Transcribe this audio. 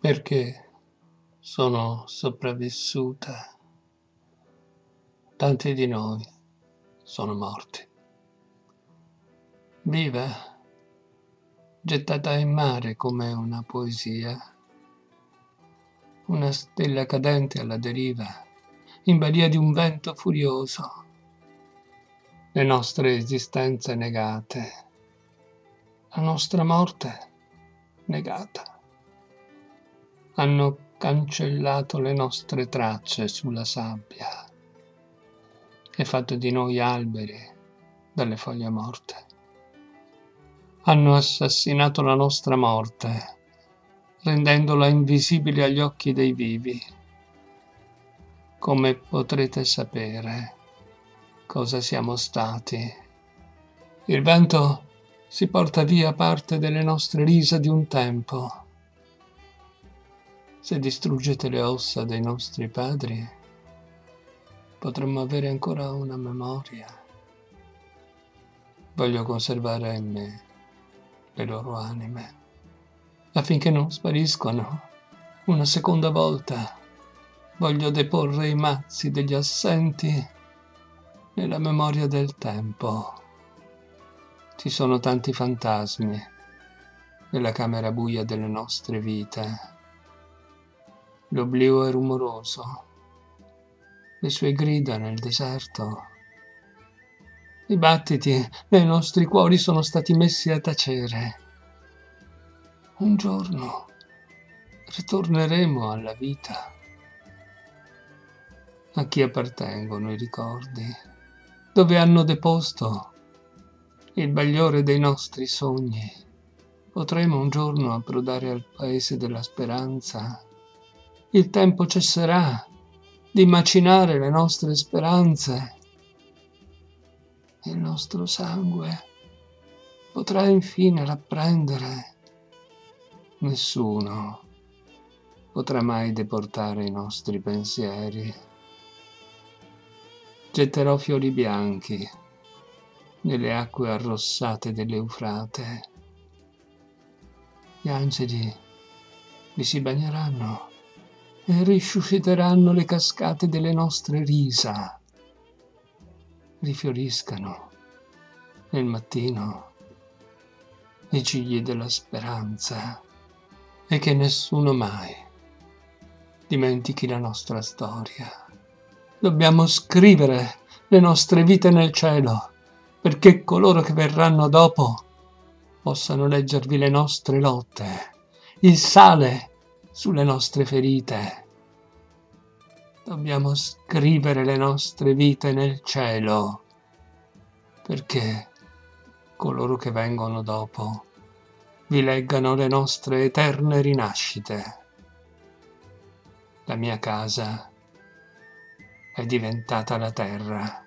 perché sono sopravvissuta. Tanti di noi sono morti. Viva, gettata in mare come una poesia, una stella cadente alla deriva, in balia di un vento furioso, le nostre esistenze negate, la nostra morte negata. Hanno cancellato le nostre tracce sulla sabbia e fatto di noi alberi dalle foglie morte. Hanno assassinato la nostra morte, rendendola invisibile agli occhi dei vivi. Come potrete sapere cosa siamo stati? Il vento si porta via parte delle nostre risa di un tempo. Se distruggete le ossa dei nostri padri, potremmo avere ancora una memoria. Voglio conservare in me le loro anime, affinché non spariscano una seconda volta. Voglio deporre i mazzi degli assenti nella memoria del tempo. Ci sono tanti fantasmi nella camera buia delle nostre vite. L'oblio è rumoroso, le sue grida nel deserto. I battiti nei nostri cuori sono stati messi a tacere. Un giorno ritorneremo alla vita. A chi appartengono i ricordi? Dove hanno deposto il bagliore dei nostri sogni. Potremo un giorno approdare al paese della speranza. Il tempo cesserà di macinare le nostre speranze. Il nostro sangue potrà infine rapprendere. Nessuno potrà mai deportare i nostri pensieri. Getterò fiori bianchi nelle acque arrossate dell'Eufrate. Gli angeli vi si bagneranno e risusciteranno le cascate delle nostre risa. Rifioriscano nel mattino i gigli della speranza e che nessuno mai dimentichi la nostra storia. Dobbiamo scrivere le nostre vite nel cielo perché coloro che verranno dopo possano leggervi le nostre lotte, il sale sulle nostre ferite. Dobbiamo scrivere le nostre vite nel cielo, perché coloro che vengono dopo vi leggano le nostre eterne rinascite. La mia casa è diventata la terra